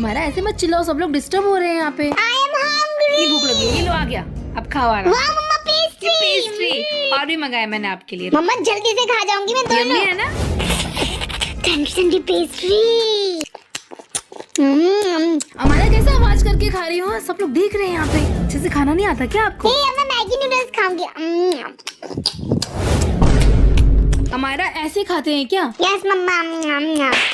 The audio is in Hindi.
हमारा ऐसे मत चिल्लाओ सब लोग डिस्टर्ब हो रहे हैं यहाँ पे। इतनी भूख लगी ये लो आ गया। अब खाओ आराम। पेस्ट्री और भी मंगाया मैंने आपके लिए। मम्मा जल्दी से खा जाऊँगी मैं दोनों। है ना? ठंडी ठंडी पेस्ट्री हमारा कैसा आवाज़ करके खा रही हो? सब लोग देख रहे हैं यहाँ पे। अच्छे से खाना नहीं आता क्या आपको? अब मैं मैगी नूडल्स खाऊँगी। mm-hmm. हमारा ऐसे खाते हैं क्या? यस मम्मा mm-hmm, mm-hmm.